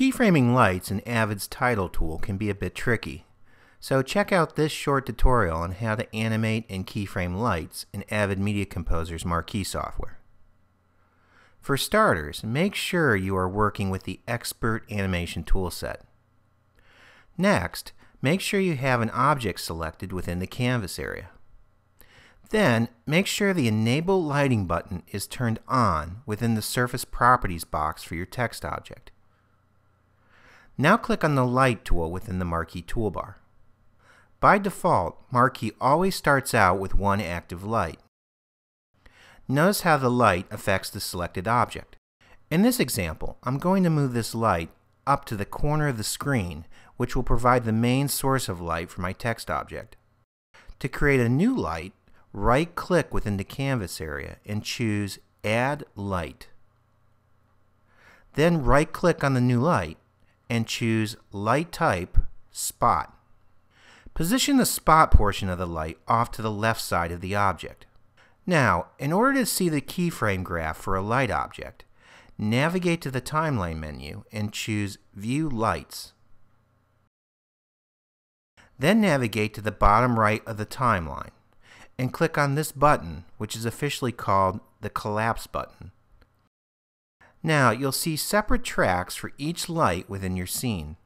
Keyframing lights in Avid's title tool can be a bit tricky, so check out this short tutorial on how to animate and keyframe lights in Avid Media Composer's marquee software. For starters, make sure you are working with the Expert Animation toolset. Next, make sure you have an object selected within the canvas area. Then, make sure the Enable Lighting button is turned on within the Surface Properties box for your text object. Now click on the Light tool within the Marquee toolbar. By default, Marquee always starts out with one active light. Notice how the light affects the selected object. In this example, I'm going to move this light up to the corner of the screen, which will provide the main source of light for my text object. To create a new light, right-click within the canvas area and choose Add Light. Then right-click on the new light and choose Light Type Spot. Position the spot portion of the light off to the left side of the object. Now, in order to see the keyframe graph for a light object, navigate to the Timeline menu and choose View Lights. Then navigate to the bottom right of the timeline and click on this button, which is officially called the Collapse button. Now you'll see separate tracks for each light within your scene.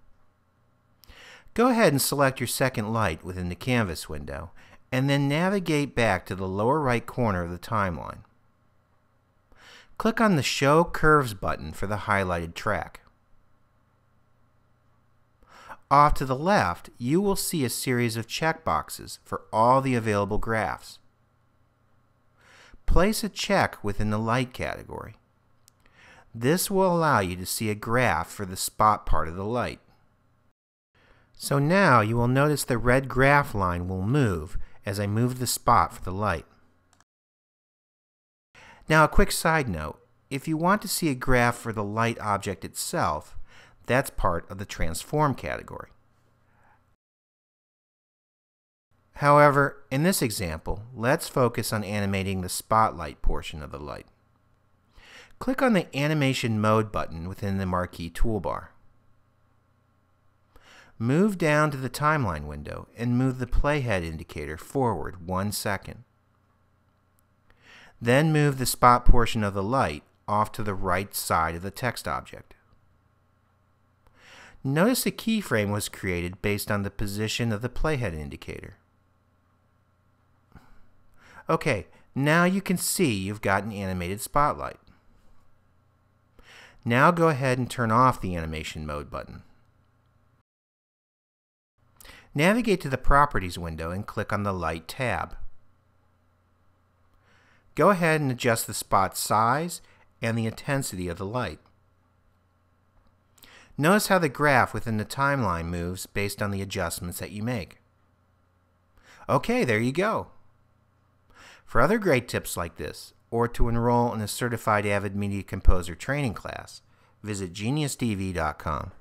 Go ahead and select your second light within the canvas window and then navigate back to the lower right corner of the timeline. Click on the Show Curves button for the highlighted track. Off to the left, you will see a series of checkboxes for all the available graphs. Place a check within the light category. This will allow you to see a graph for the spot part of the light. So now you will notice the red graph line will move as I move the spot for the light. Now a quick side note, if you want to see a graph for the light object itself, that's part of the transform category. However, in this example, let's focus on animating the spotlight portion of the light. Click on the Animation Mode button within the Marquee toolbar. Move down to the timeline window and move the playhead indicator forward one second. Then move the spot portion of the light off to the right side of the text object. Notice a keyframe was created based on the position of the playhead indicator. Okay, now you can see you've got an animated spotlight. Now go ahead and turn off the animation mode button. Navigate to the Properties window and click on the Light tab. Go ahead and adjust the spot size and the intensity of the light. Notice how the graph within the timeline moves based on the adjustments that you make. Okay, there you go. For other great tips like this, or to enroll in a certified Avid Media Composer training class, visit geniusdv.com.